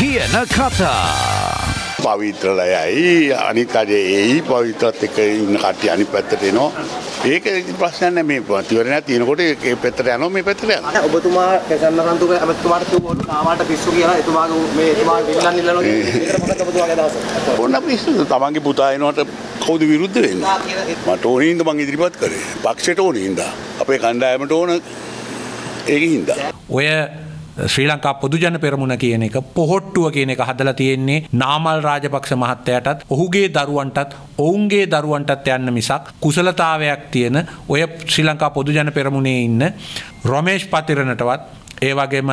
කියන කතා. පවිත්‍රලයයි අනිත් අජේ ඒයි පවිත්‍රත් එක ඉන්න කට්ටිය අනිත් පැත්තට එනවා. ඒක ඉතින් ප්‍රශ්නයක් නෑ මේ මන්ත්‍රීවරණයක් තියෙනකොට ඒ පැත්තට යනවා මේ පැත්තට යනවා. ඔබතුමා ප්‍රසන්න රන්තුක ඇමතුමාට කිව්වොත් නාමයට පිස්සු කියලා එතුමා? ඕන පිස්සු තමන්ගේ පුතා එනවට කවුද විරුද්ධ වෙන්නේ? මට ඕනේ හින්දා මං ඉදිරිපත් කරේ. පක්ෂයට ඕනේ හින්දා. අපේ කණ්ඩායමට ඕන ඒක හින්දා. ඔය ශ්‍රී ලංකා පොදුජන පෙරමුණ කියන එක පොහොට්ටුව කියන එක හදලා තියෙන්නේ නාමල් රාජපක්ෂ මහත්තයටත් ඔහුගේ දරුවන්ටත් ඔවුන්ගේ දරුවන්ටත් යන්න මිසක් කුසලතාවයක් තියෙන ඔය ශ්‍රී ලංකා පොදුජන පෙරමුණේ ඉන්න රොමේෂ් පතිරණටවත් ඒ වගේම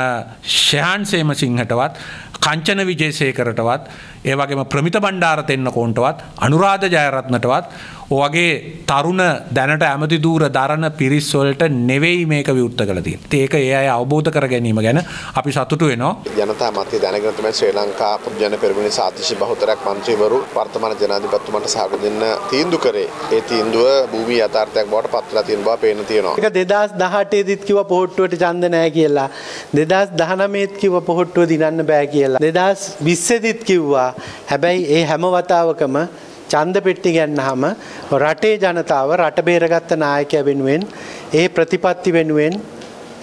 ශයන් සේම සිංහටවත් කංචන විජේසේකරටවත් ඒ වගේම ප්‍රමිත බණ්ඩාර තෙන්නකෝන්ටවත් අනුරාධ ජයරත්නටවත් ඔවගේ තරුණ දැනට ඇමති දූර දරණ පිරිස්වලට නෙවෙයි මේක විවෘත්ත තියෙන්නේ. ඒක ඒ අය අවබෝධ කර ගැනීම ගැන අපි සතුටු වෙනවා. ජනතා මතය දැනගෙන තමයි ශ්‍රී ලංකා ජන පෙරමුණේ සාතිශ බහුතරයක් මන්ත්‍රීවරු වර්තමාන ජනාධිපතිතුමන්ට සහභාගී දෙන්න තීන්දුව කරේ. ඒ තීන්දුව භූමි යථාර්ථයක් බවට පත් වෙලා තියෙන බව පේන තියෙනවා. ඒක 2018 දිත් කිව්ව පොහොට්ටුවට ඡන්ද නැහැ කියලා. 2019 කිව්ව පොහොට්ටුව දිනන්න බෑ කියලා. 2020 දිත් කිව්වා. හැබැයි ඒ හැම වතාවකම ඡන්ද පෙට්ටි ගන්නහම රටේ ජනතාව රට බේරගත්ත නායකයා වෙනුවෙන් ඒ ප්‍රතිපත්ති වෙනුවෙන්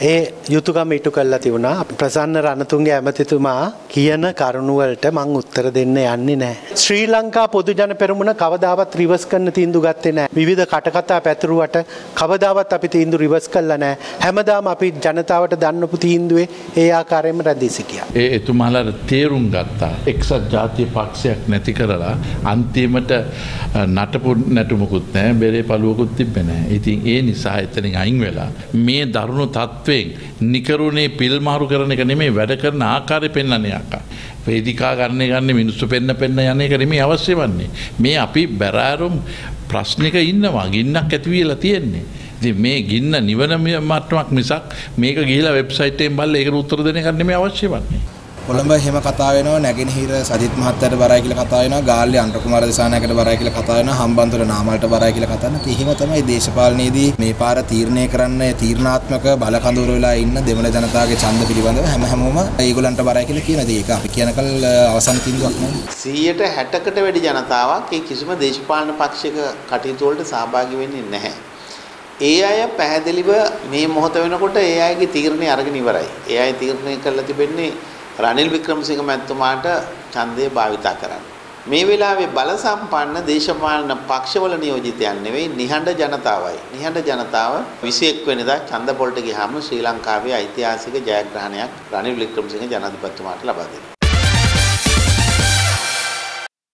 ඒ යුතුයකම ඉටු කළා තිබුණා. ප්‍රසන්න රණතුංගේ ඇමතිතුමා කියන කරුණුවලට මං උත්තර දෙන්න යන්නේ නැහැ. ශ්‍රී ලංකා පොදු ජන පෙරමුණ කවදාවත් රිවර්ස් කරන්න තීන්දුව ගත්තේ නැහැ. විවිධ කටකතා පැතුරුවට කවදාවත් අපි තීන්දුව රිවර්ස් කළා නැහැ. හැමදාම අපි ජනතාවට දන්නපු තීන්දුවේ ඒ ආකාරයෙන්ම රැඳී සිටියා. ඒ එතුමාලාට තේරුම් ගත්තා. එක්සත් ජාතිය පක්ෂයක් නැති කරලා අන්තිමට නටපු නැටුමකුත් නැහැ බෙරේ පළුවකුත් තිබ්බේ නැහැ. ඉතින් ඒ නිසා එතනින් අයින් වෙලා මේ දරුණු තත්ත්වයෙන් නිකරුණේ පිල්මාරු කරන එක නෙමේ වැඩ කරන ආකාරය පෙන්වන්නේ ආකා. වේදිකා ගන්න ගන්න මිනිස්සු පෙන්න පෙන්න යන එක නෙමේ අවශ්‍ය වන්නේ. මේ අපි බැරෑරුම් ප්‍රශ්නික ඉන්නවා ගින්නක් ඇති වෙලා තියෙන්නේ. ඉතින් මේ ගින්න නිවන මට්ටමක් මිසක් මේක ගිහිලා වෙබ්සයිට් එකෙන් බලලා ඒකට උත්තර දෙන එක නෙමේ අවශ්‍ය වන්නේ. කොළඹ එහෙම කතා වෙනවා නැගෙනහිර සජිත් මහත්තයාට බරයි කියලා කතා වෙනවා ගාල්ලේ අන්ට කුමාර දිසානායකට බරයි කියලා කතා වෙනවා හම්බන්තොට නාමල්ට බරයි කියලා කතා වෙනවා. එහෙම තමයි දේශපාලනයේදී මේ පාර තීරණය කරන්න තීරණාත්මක බල කඳවුර වෙලා ඉන්න දෙමළ ජනතාවගේ ඡන්ද පිළිබඳව හැම හැමෝම ඒගොල්ලන්ට බරයි කියලා කියන දේ. ඒක අපි කියනකල් අවසන් තීන්දුවක් නෙවෙයි 160කට වැඩි ජනතාවක් ඒ කිසිම දේශපාලන පක්ෂයක කටයුතු වලට සහභාගී වෙන්නේ නැහැ. ඒ අය පැහැදිලිව මේ මොහොත වෙනකොට ඒ අයගේ තීරණය අරගෙන ඉවරයි. ඒ අය තීරණය කරලා තිබෙන්නේ රනිල් වික්‍රමසිංහ මැතිතුමාට ඡන්දය භාවිතා කරන්න. මේ වෙලාවේ බල සම්පන්න දේශපාලන පක්ෂවල නියෝජිතයන් නෙවෙයි නිහඬ ජනතාවයි. නිහඬ ජනතාව 21 වෙනිදා ඡන්ද පොළට ගියාම ශ්‍රී ලංකාවේ ඓතිහාසික ජයග්‍රහණයක් රනිල් වික්‍රමසිංහ ජනාධිපතිතුමාට ලබා දෙනවා.